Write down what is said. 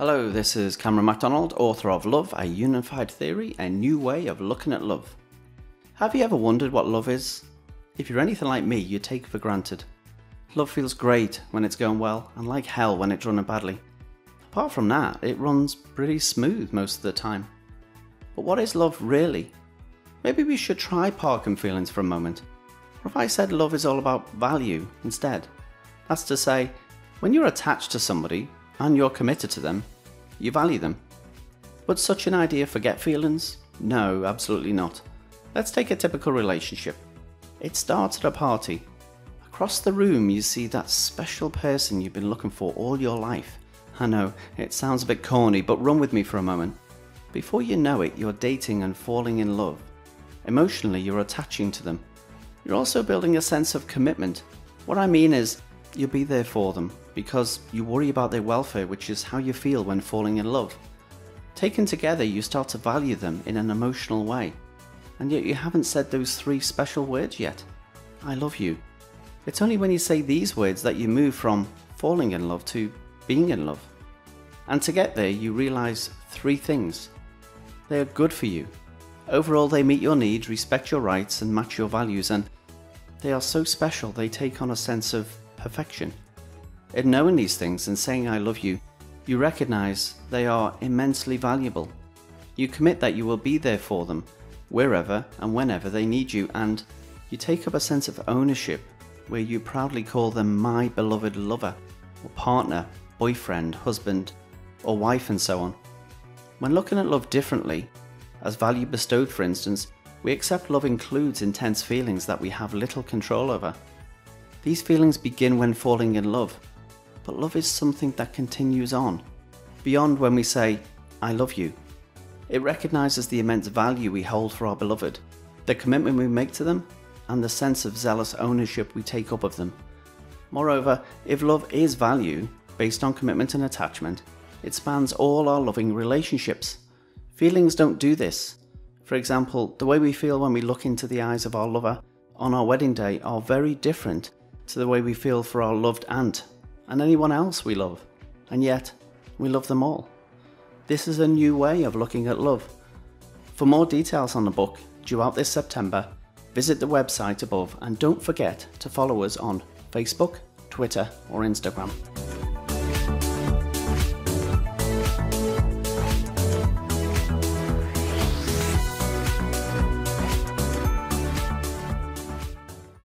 Hello, this is Cameron Macdonald, author of Love, A Unified Theory, a new way of looking at love. Have you ever wondered what love is? If you're anything like me, you take for granted. Love feels great when it's going well, and like hell when it's running badly. Apart from that, it runs pretty smooth most of the time. But what is love really? Maybe we should try parking feelings for a moment. Or if I said love is all about value instead? That's to say, when you're attached to somebody, and you're committed to them, you value them. Would such an idea forget feelings? No, absolutely not. Let's take a typical relationship. It starts at a party. Across the room, you see that special person you've been looking for all your life. I know, it sounds a bit corny, but run with me for a moment. Before you know it, you're dating and falling in love. Emotionally, you're attaching to them. You're also building a sense of commitment. What I mean is, you'll be there for them, because you worry about their welfare, which is how you feel when falling in love. Taken together, you start to value them in an emotional way, and yet you haven't said those three special words yet I love you. It's only when you say these words that you move from falling in love to being in love. And to get there, you realize three things they are good for you. Overall, they meet your needs, respect your rights, and match your values, and they are so special they take on a sense of perfection. In knowing these things and saying I love you, you recognize they are immensely valuable. You commit that you will be there for them wherever and whenever they need you, and you take up a sense of ownership where you proudly call them my beloved lover, or partner, boyfriend, husband, or wife, and so on. When looking at love differently, as value bestowed for instance, we accept love includes intense feelings that we have little control over. These feelings begin when falling in love, but love is something that continues on, beyond when we say, I love you. It recognises the immense value we hold for our beloved, the commitment we make to them, and the sense of zealous ownership we take up of them. Moreover, if love is value, based on commitment and attachment, it spans all our loving relationships. Feelings don't do this. For example, the way we feel when we look into the eyes of our lover on our wedding day are very different to the way we feel for our loved aunt and anyone else we love, and yet we love them all. This is a new way of looking at love. For more details on the book, due out this September, visit the website above and don't forget to follow us on Facebook, Twitter, or Instagram.